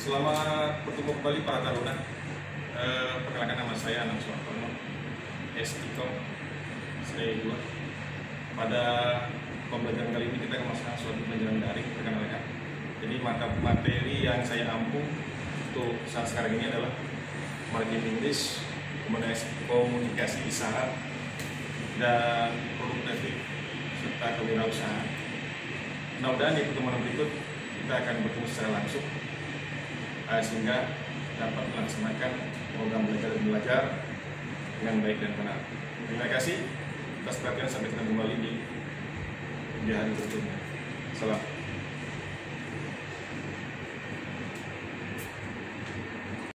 Selamat bertemu kembali para taruna. Eh, perkenalkan nama saya Anang Suwartono, S3 saya 2. Pada pembelajaran kali ini kita akan masukkan suatu pembelajaran daring perkenalkan. Jadi mata materi yang saya ampuh untuk saat sekarang ini adalah marketing English, komunikasi, isyarat, dan produktif serta kewirausahaan. Mudah-mudahan di pertemuan berikut kita akan bertemu secara langsung sehingga dapat melaksanakan program belajar dan belajar dengan baik dan benar. Terima kasih atas perhatian sampai ketemu kembali di di hari berikutnya. Salam.